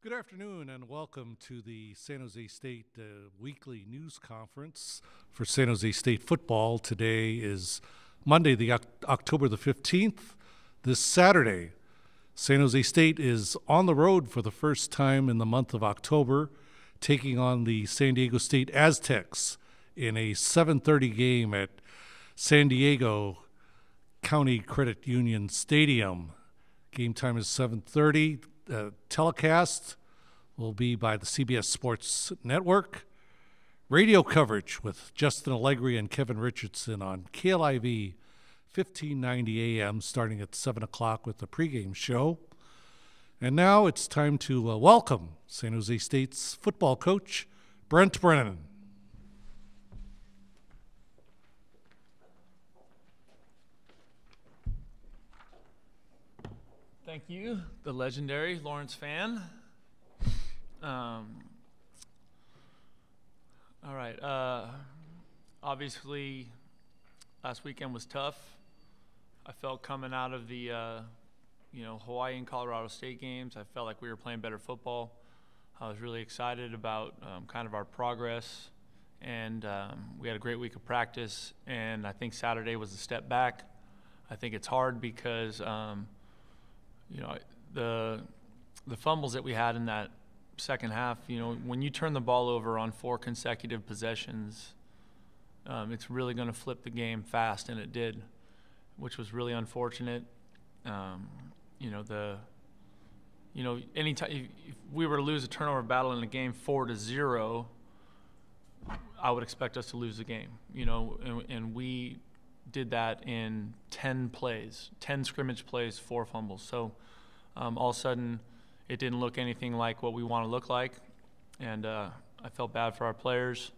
Good afternoon and welcome to the San Jose State uh, weekly news conference for San Jose State football. Today is Monday, the October the 15th. This Saturday, San Jose State is on the road for the first time in the month of October, taking on the San Diego State Aztecs in a 7:30 game at San Diego County Credit Union Stadium. Game time is 7:30. Telecast will be by the CBS Sports Network. Radio coverage with Justin Allegri and Kevin Richardson on KLIV 1590 AM, starting at 7 o'clock with the pregame show. And now it's time to uh, welcome San Jose State's football coach, Brent Brennan. Thank you, the legendary Lawrence Fan. Um, all right. Uh, obviously, last weekend was tough. I felt coming out of the, uh, you know, Hawaii and Colorado State games, I felt like we were playing better football. I was really excited about um, kind of our progress, and um, we had a great week of practice. And I think Saturday was a step back. I think it's hard because, um, you know, the the fumbles that we had in that second half, you know, when you turn the ball over on four consecutive possessions, um, it's really going to flip the game fast, and it did, which was really unfortunate. Um, you know, the, you know, anytime if, if we were to lose a turnover battle in a game four to zero, I would expect us to lose the game. You know, and, and we did that in 10 plays, 10 scrimmage plays, four fumbles. So um, all of a sudden, it didn't look anything like what we want to look like. And uh, I felt bad for our players,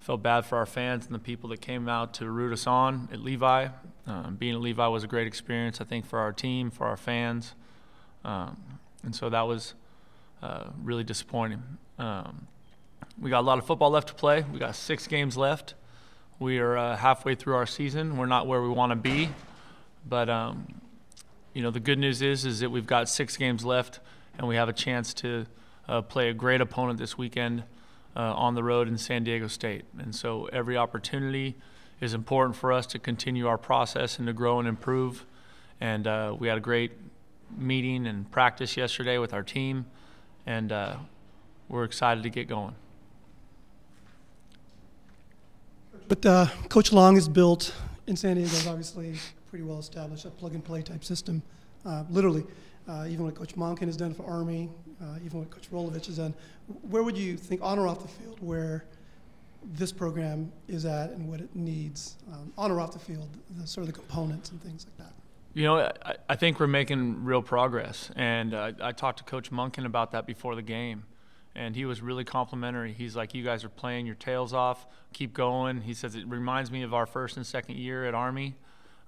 felt bad for our fans and the people that came out to root us on at Levi. Um, being at Levi was a great experience, I think, for our team, for our fans. Um, and so that was uh, really disappointing. Um, we got a lot of football left to play. We got six games left. We are uh, halfway through our season. We're not where we want to be, but um, you know the good news is is that we've got six games left and we have a chance to uh, play a great opponent this weekend uh, on the road in San Diego State. And so every opportunity is important for us to continue our process and to grow and improve. And uh, we had a great meeting and practice yesterday with our team, and uh, we're excited to get going. But uh, Coach Long has built in San Diego is obviously pretty well established a plug and play type system, uh, literally uh, even what Coach Monken has done for Army, uh, even what Coach Rolovich has done. Where would you think, on or off the field, where this program is at and what it needs, um, on or off the field, the, sort of the components and things like that? You know, I, I think we're making real progress. And uh, I talked to Coach Monken about that before the game. And he was really complimentary. He's like, You guys are playing your tails off. Keep going. He says, It reminds me of our first and second year at Army.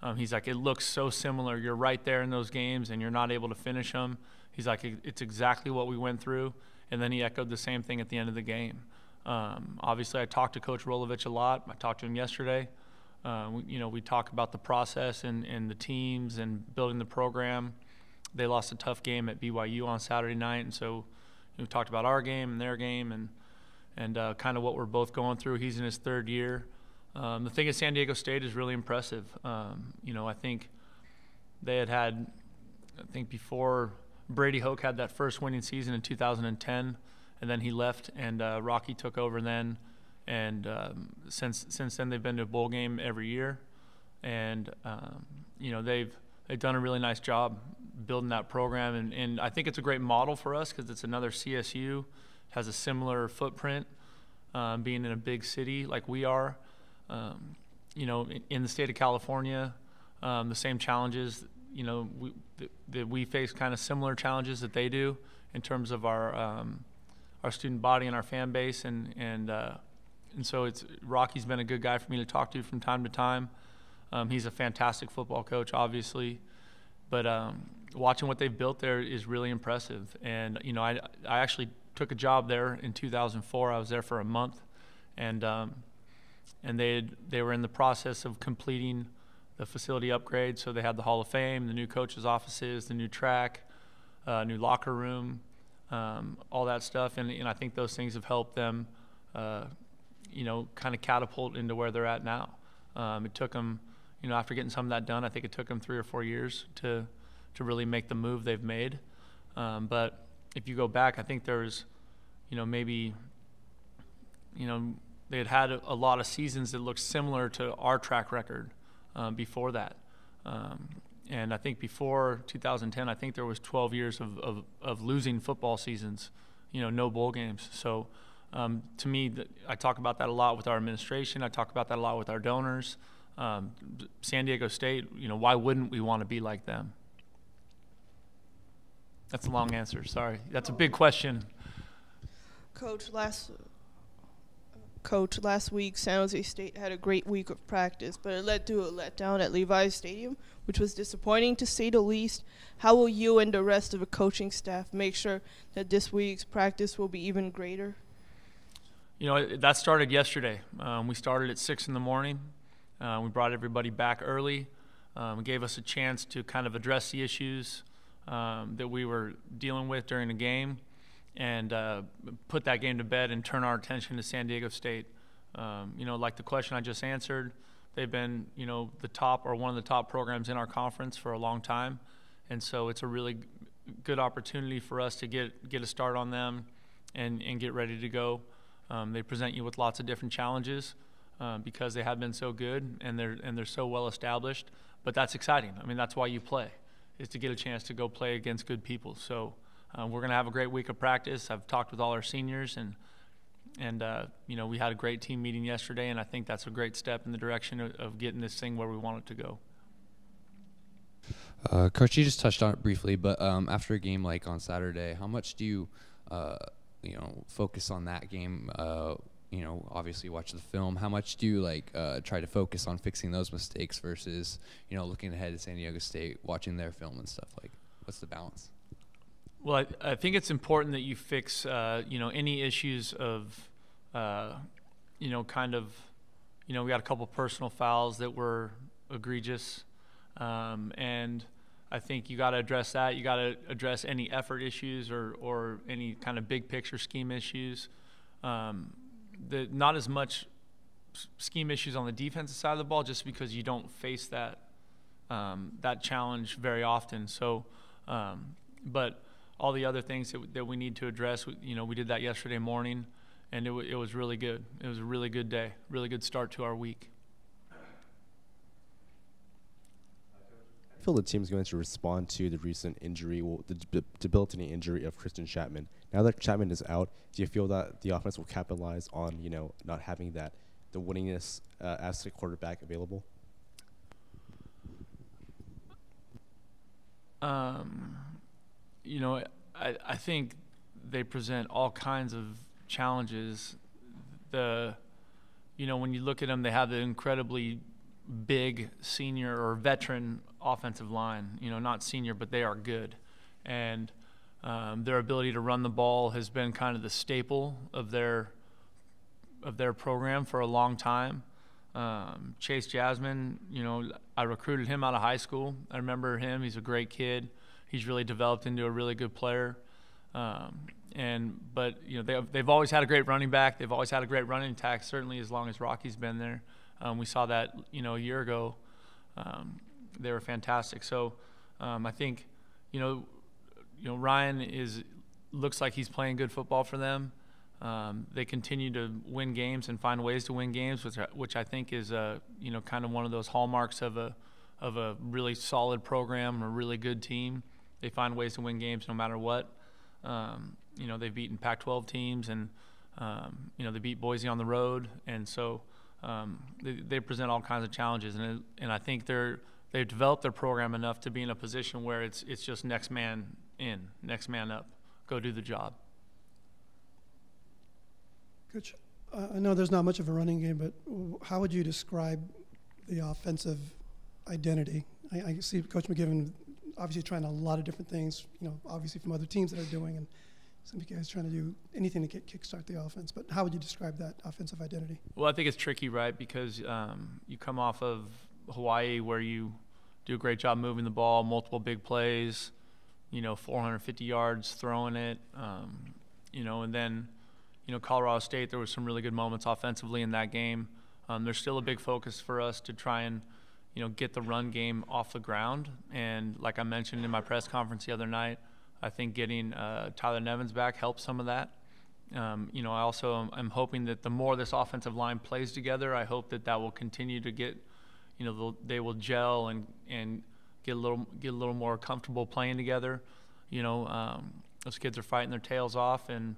Um, he's like, it looks so similar. You're right there in those games, and you're not able to finish them. He's like, it's exactly what we went through. And then he echoed the same thing at the end of the game. Um, obviously, I talked to Coach Rolovich a lot. I talked to him yesterday. Uh, we, you know, we talk about the process and, and the teams and building the program. They lost a tough game at BYU on Saturday night, and so we talked about our game and their game and and uh, kind of what we're both going through. He's in his third year. Um, the thing at San Diego State is really impressive. Um, you know, I think they had had, I think before Brady Hoke had that first winning season in 2010, and then he left, and uh, Rocky took over then. And um, since since then, they've been to a bowl game every year, and um, you know they've they've done a really nice job building that program, and, and I think it's a great model for us because it's another CSU, has a similar footprint, um, being in a big city like we are. Um, you know, in, the state of California, um, the same challenges, you know, we, that we face kind of similar challenges that they do in terms of our um, our student body and our fan base, and and uh, and so it's Rocky's been a good guy for me to talk to from time to time. Um, he's a fantastic football coach, obviously, but um, watching what they've built there is really impressive. And you know, I I actually took a job there in 2004. I was there for a month, and um, and they they were in the process of completing the facility upgrade. So they had the Hall of Fame, the new coaches' offices, the new track, uh, new locker room. um, all that stuff, and, and I think those things have helped them, uh, you know, kind of catapult into where they're at now. Um, it took them, you know, after getting some of that done, I think it took them three or four years to to really make the move they've made. Um, but if you go back, I think there's, you know, maybe, you know, they had had a, lot of seasons that looked similar to our track record um, before that. Um, and I think before 2010, I think there was 12 years of, of, of losing football seasons, you know, no bowl games. So um, to me, I talk about that a lot with our administration. I talk about that a lot with our donors. Um, San Diego State, you know, why wouldn't we want to be like them? That's a long answer. Sorry. That's a big question. Coach, last coach last week, San Jose State had a great week of practice, but it led to a letdown at Levi's Stadium, which was disappointing to say the least. How will you and the rest of the coaching staff make sure that this week's practice will be even greater? You know, that started yesterday. Um, we started at 6 in the morning. Uh, we brought everybody back early. Um, gave us a chance to kind of address the issues um, that we were dealing with during the game and uh, put that game to bed and turn our attention to San Diego State. Um, you know, like the question I just answered, they've been, you know, the top or one of the top programs in our conference for a long time, and so it's a really good opportunity for us to get get a start on them and and get ready to go. Um, they present you with lots of different challenges uh, because they have been so good and they're and they're so well established. But that's exciting. I mean, that's why you play, is to get a chance to go play against good people. So. Uh, we're going to have a great week of practice. I've talked with all our seniors, and and uh, you know we had a great team meeting yesterday, and I think that's a great step in the direction of, of getting this thing where we want it to go. Uh, Coach, you just touched on it briefly, but um, after a game like on Saturday, how much do you, uh, you know, focus on that game? You know, obviously watch the film. How much do you like uh, try to focus on fixing those mistakes versus, you know, looking ahead to San Diego State, watching their film and stuff? Like, what's the balance? Well, I, I, think it's important that you fix, uh, you know, any issues of, uh, you know, kind of, you know, we got a couple personal fouls that were egregious, um, and I think you got to address that. You got to address any effort issues or or any kind of big picture scheme issues. Um, the not as much scheme issues on the defensive side of the ball, just because you don't face that um, that challenge very often. So, um, but all the other things that, that we need to address. You know, we did that yesterday morning, and it, it was really good. It was a really good day, really good start to our week. Feel the team's going to respond to the recent injury, well, the debilitating injury of Christian Chapman. Now that Chapman is out, do you feel that the offense will capitalize on you know not having that the winningness uh, as a quarterback available? Um, you know, I, I think they present all kinds of challenges. The, you know, when you look at them, they have the incredibly big senior or veteran offensive line. You know, not senior, but they are good, and um, their ability to run the ball has been kind of the staple of their of their program for a long time. Um, Chase Jasmin, you know, I recruited him out of high school. I remember him; he's a great kid he's really developed into a really good player. Um, and but you know they they've always had a great running back. They've always had a great running attack. Certainly as long as Rocky's been there, um, we saw that you know a year ago. Um, they were fantastic. So um, I think you know you know Ryan is looks like he's playing good football for them. Um, they continue to win games and find ways to win games, which which I think is a you know kind of one of those hallmarks of a of a really solid program, a really good team they find ways to win games no matter what. Um, you know, they've beaten Pac-12 teams, and um, you know they beat Boise on the road, and so um, they, they, present all kinds of challenges. And and I think they're they've developed their program enough to be in a position where it's it's just next man in, next man up, go do the job. Coach, I know there's not much of a running game, but how would you describe the offensive identity? I, I see Coach McGiven obviously trying a lot of different things, you know, obviously from other teams that are doing, and some of you guys trying to do anything to get kickstart the offense. But how would you describe that offensive identity? Well, I think it's tricky, right? Because um, you come off of Hawaii where you do a great job moving the ball, multiple big plays, you know, 450 yards throwing it, um, you know, and then, you know, Colorado State, there was some really good moments offensively in that game. Um, there's still a big focus for us to try and, you know, get the run game off the ground. And like I mentioned in my press conference the other night, I think getting uh, Tyler Nevins back helps some of that. Um, you know, I also am, am hoping that the more this offensive line plays together, I hope that that will continue to get, you know, they'll- gel and and get a little get a little more comfortable playing together. You know, um, those kids are fighting their tails off, and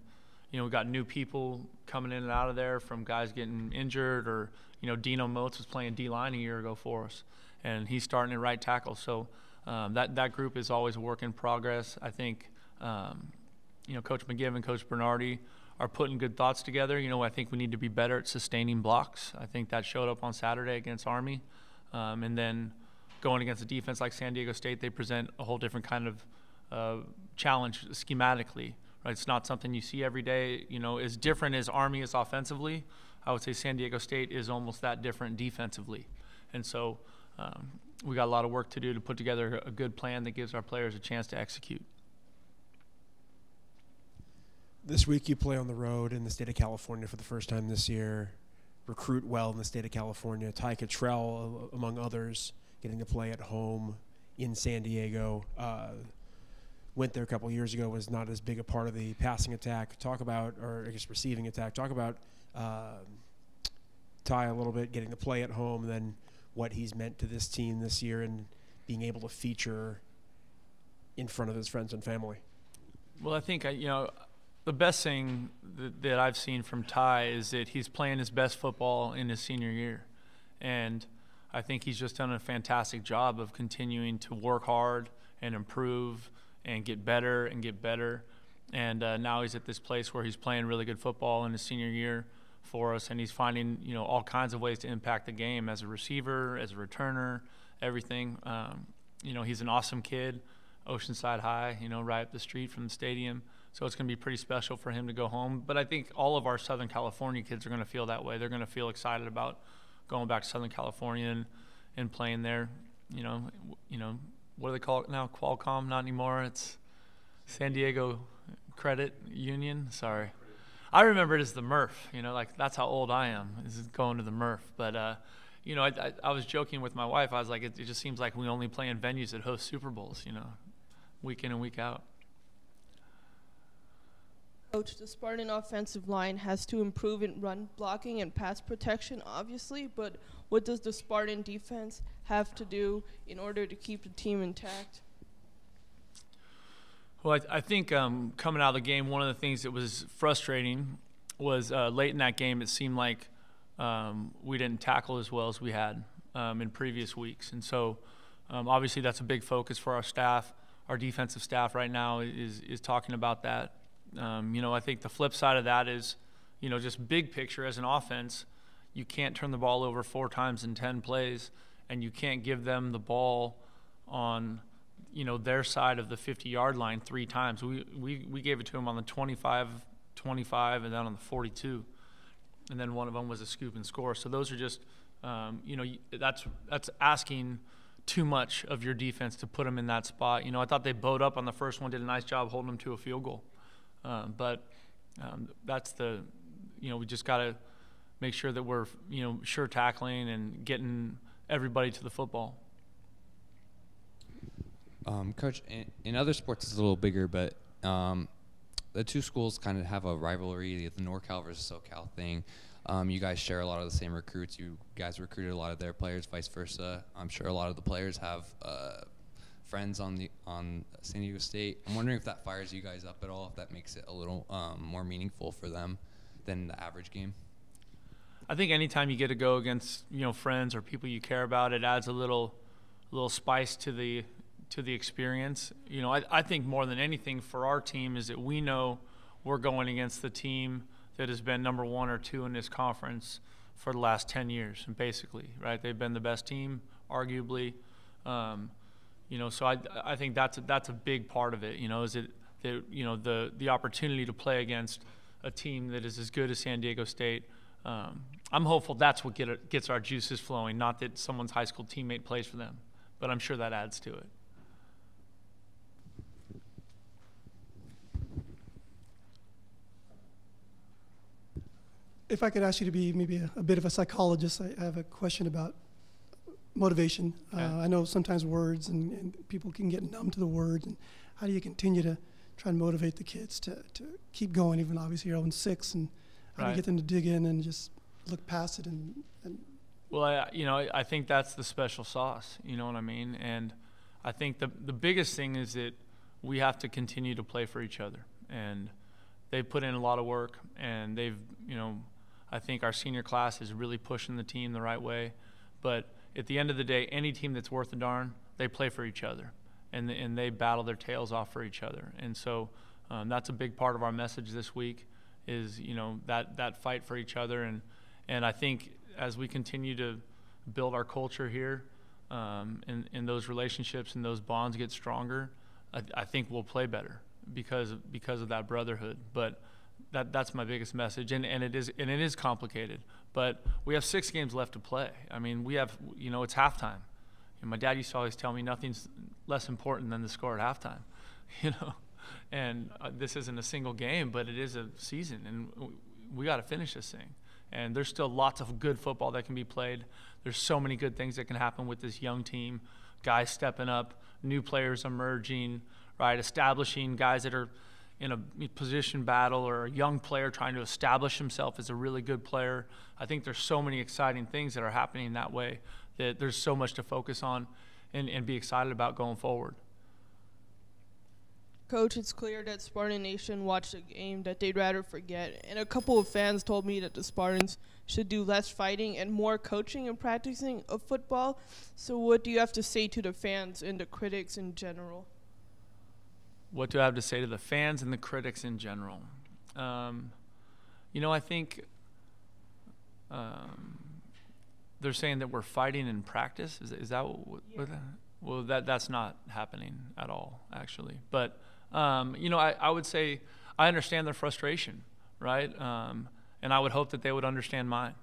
you know, we got new people coming in and out of there from guys getting injured, or you know, Dino Motes was playing D line a year ago for us, and he's starting at right tackle. So um, that that group is always a work in progress. I think. Um, you know, Coach McGiven, Coach Bernardi are putting good thoughts together. You know, I think we need to be better at sustaining blocks. I think that showed up on Saturday against Army. Um, and then going against a defense like San Diego State, they present a whole different kind of uh, challenge schematically. Right? It's not something you see every day. You know, as different as Army is offensively, I would say San Diego State is almost that different defensively. And so um, we got a lot of work to do to put together a good plan that gives our players a chance to execute. This week you play on the road in the state of California for the first time this year. Recruit well in the state of California. Thai Cottrell, uh, among others, getting to play at home in San Diego. Uh, went there a couple years ago. Was not as big a part of the passing attack. Talk about, or I guess receiving attack. Talk about um Thai a little bit, getting to play at home, then what he's meant to this team this year, and being able to feature in front of his friends and family. Well, I think I, you know the best thing that, that I've seen from Thai is that he's playing his best football in his senior year, and I think he's just done a fantastic job of continuing to work hard and improve and get better and get better. And uh, now he's at this place where he's playing really good football in his senior year for us, and he's finding you know all kinds of ways to impact the game as a receiver, as a returner, everything. Um, you know, he's an awesome kid, Oceanside High, you know, right up the street from the stadium. So it's going to be pretty special for him to go home. But I think all of our Southern California kids are going to feel that way. They're going to feel excited about going back to Southern California and, and playing there. You know, you know, what do they call it now? Qualcomm? Not anymore. It's San Diego Credit Union. Sorry, I remember it as the Murph. You know, like that's how old I am. Is going to the Murph. But uh, you know, I, I, I was joking with my wife. I was like, it, it just seems like we only play in venues that host Super Bowls. You know, week in and week out. Coach, the Spartan offensive line has to improve in run blocking and pass protection, obviously, but what does the Spartan defense have to do in order to keep the team intact? Well, I, I think um, coming out of the game, one of the things that was frustrating was uh, late in that game, it seemed like um, we didn't tackle as well as we had um, in previous weeks. And so, um, obviously, that's a big focus for our staff. Our defensive staff right now is, is talking about that. Um, you know, I think the flip side of that is, you know, just big picture as an offense, you can't turn the ball over four times in 10 plays, and you can't give them the ball on you know their side of the 50 yard line three times we, we we gave it to them on the 25 25 and then on the 42 and then one of them was a scoop and score so those are just um, you know that's that's asking too much of your defense to put them in that spot. You know i thought they bowed up on the first one did a nice job holding them to a field goal. Um, but um, that's the you know we just got to make sure that we're you know sure tackling and getting everybody to the football. Um, Coach, in, in other sports it's a little bigger, but um, the two schools kind of have a rivalry, the NorCal versus SoCal thing. Um, you guys share a lot of the same recruits. You guys recruited a lot of their players, vice versa. I'm sure a lot of the players have uh, friends on the on San Diego State. I'm wondering if that fires you guys up at all, if that makes it a little um, more meaningful for them than the average game. I think anytime you get to go against you know friends or people you care about, it adds a little little spice to the to the experience. You know, I, I think more than anything for our team is that we know we're going against the team that has been number one or two in this conference for the last 10 years, and basically, right? They've been the best team, arguably. Um, you know, so I, I think that's a, that's a big part of it. You know, is it that you know the the opportunity to play against a team that is as good as San Diego State. Um, I'm hopeful that's what get gets our juices flowing. Not that someone's high school teammate plays for them, but I'm sure that adds to it. If I could ask you to be maybe a, a bit of a psychologist, I have a question about motivation. Okay. Uh, I know sometimes words and, and people can get numb to the words. And how do you continue to try and motivate the kids to, to keep going, even obviously you're 0 6, and how do Right. you get them to dig in and just look past it and, and Well, I, you know, I I think that's the special sauce. You know what I mean? And I think the the biggest thing is that we have to continue to play for each other. And they've put in a lot of work, and they've, you know, I think our senior class is really pushing the team the right way. But at the end of the day, any team that's worth a darn, they play for each other, and and they battle their tails off for each other. And so um, that's a big part of our message this week, is you know that that fight for each other. And and I think as we continue to build our culture here, um, and and those relationships and those bonds get stronger, I, I think we'll play better because because of that brotherhood. But that that's my biggest message, and, and it is and it is complicated. But we have six games left to play. I mean, we have you know it's halftime. My dad used to always tell me nothing's less important than the score at halftime, you know. And uh, this isn't a single game, but it is a season, and w- we got to finish this thing. And there's still lots of good football that can be played. There's so many good things that can happen with this young team. Guys stepping up, new players emerging, right? Establishing guys that are in a position battle or a young player trying to establish himself as a really good player. I think there's so many exciting things that are happening that way that there's so much to focus on and, and be excited about going forward. Coach, it's clear that Spartan Nation watched a game that they'd rather forget, and a couple of fans told me that the Spartans should do less fighting and more coaching and practicing of football. So, what do you have to say to the fans and the critics in general? What do I have to say to the fans and the critics in general? Um, you know, I think um, they're saying that we're fighting in practice. Is, is that what? what that- well, that that's not happening at all, actually. But um, you know, I, I would say I understand their frustration, right? Um, and I would hope that they would understand mine.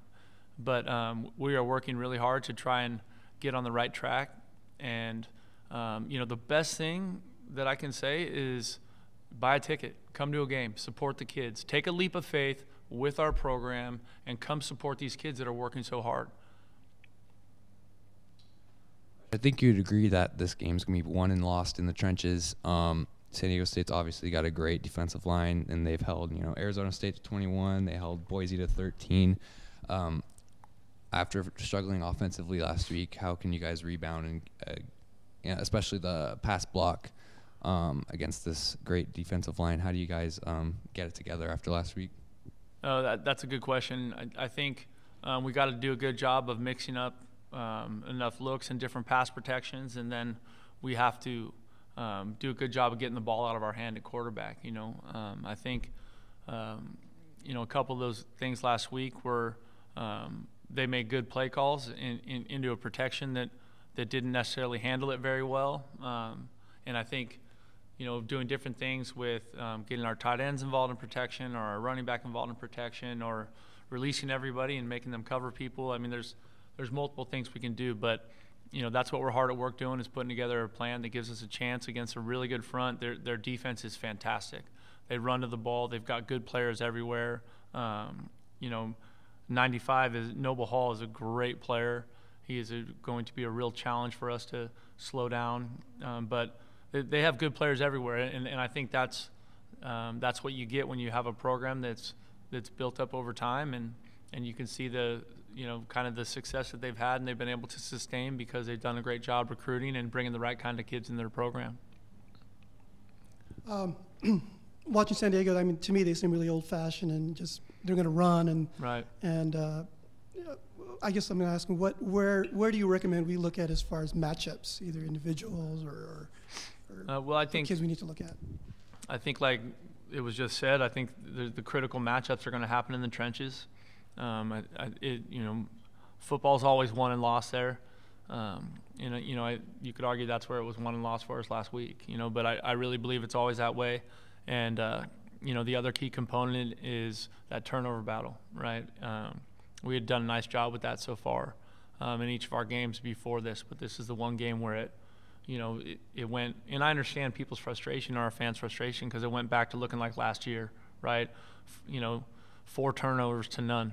But um, we are working really hard to try and get on the right track. And um, you know, the best thing that I can say is buy a ticket, come to a game, support the kids, take a leap of faith with our program, and come support these kids that are working so hard. I think you'd agree that this game's gonna be won and lost in the trenches. Um, San Diego State's obviously got a great defensive line, and they've held you know Arizona State to 21. They held Boise to 13. Um, after struggling offensively last week, how can you guys rebound and uh, yeah, especially the pass block um, against this great defensive line? How do you guys um, get it together after last week? Oh, that, that's a good question. I, I think um, we got to do a good job of mixing up um, enough looks and different pass protections, and then we have to um, do a good job of getting the ball out of our hand at quarterback. You know, um, I think you know a couple of those things last week were they made good play calls in, in, into a protection that that didn't necessarily handle it very well, and I think you know, doing different things with um, getting our tight ends involved in protection or our running back involved in protection or releasing everybody and making them cover people. I mean, there's there's multiple things we can do, but you know that's what we're hard at work doing is putting together a plan that gives us a chance against a really good front. Their their defense is fantastic. They run to the ball. They've got good players everywhere. Um, you know, 95 is Noble Hall is a great player. He is a, going to be a real challenge for us to slow down, um, but they, have good players everywhere, and, and I think that's um, that's what you get when you have a program that's that's built up over time, and and you can see the you know kind of the success that they've had, and they've been able to sustain because they've done a great job recruiting and bringing the right kind of kids in their program. Um, watching San Diego, I mean, to me, they seem really old-fashioned and just they're going to run and Right. and uh, I guess I'm going to ask what where where do you recommend we look at as far as matchups, either individuals or, or, or Uh, well, I think kids we need to look at. I think, like it was just said, I think the, the critical matchups are going to happen in the trenches. Um, I, I, it, you know, football's always won and lost there. Um, you know, you know, I, you could argue that's where it was won and lost for us last week. You know, but I, I really believe it's always that way. And uh, you know, the other key component is that turnover battle, right? Um, we had done a nice job with that so far um, in each of our games before this, but this is the one game where it you know, it, it went, and I understand people's frustration, or our fans' frustration, because it went back to looking like last year, right? F- You know, four turnovers to none,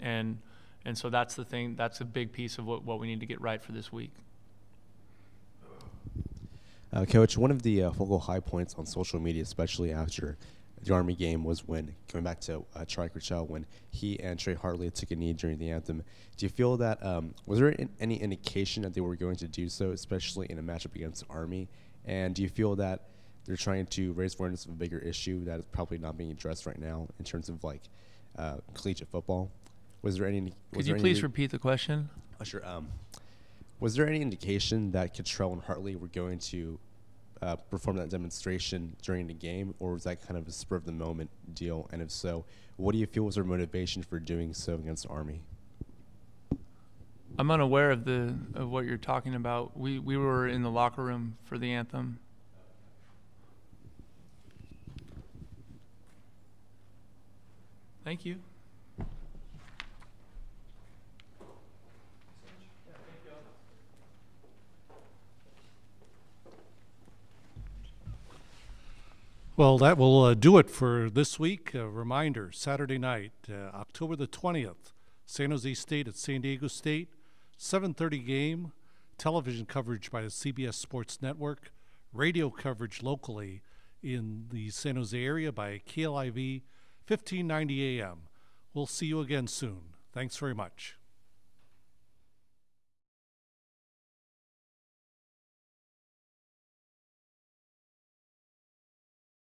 and and so that's the thing. That's a big piece of what, what we need to get right for this week. Uh, Coach, one of the uh, focal high points on social media, especially after the Army game, was when going back to uh, Cottrell, when he and Trey Hartley took a knee during the anthem. Do you feel that um, was there in, any indication that they were going to do so, especially in a matchup against Army? And do you feel that they're trying to raise awareness of a bigger issue that is probably not being addressed right now in terms of like uh, collegiate football? Was there any? Was Could you please re- repeat the question? Oh, sure. Um, was there any indication that Cottrell and Hartley were going to uh, perform that demonstration during the game, or was that kind of a spur of the moment deal? And if so, what do you feel was their motivation for doing so against Army? I'm unaware of the of what you're talking about. We we were in the locker room for the anthem. Thank you. Well, that will uh, do it for this week. A reminder Saturday night, uh, October the 20th, San Jose State at San Diego State, 7:30 game, television coverage by the CBS Sports Network, radio coverage locally in the San Jose area by KLIV 1590 AM. We'll see you again soon. Thanks very much.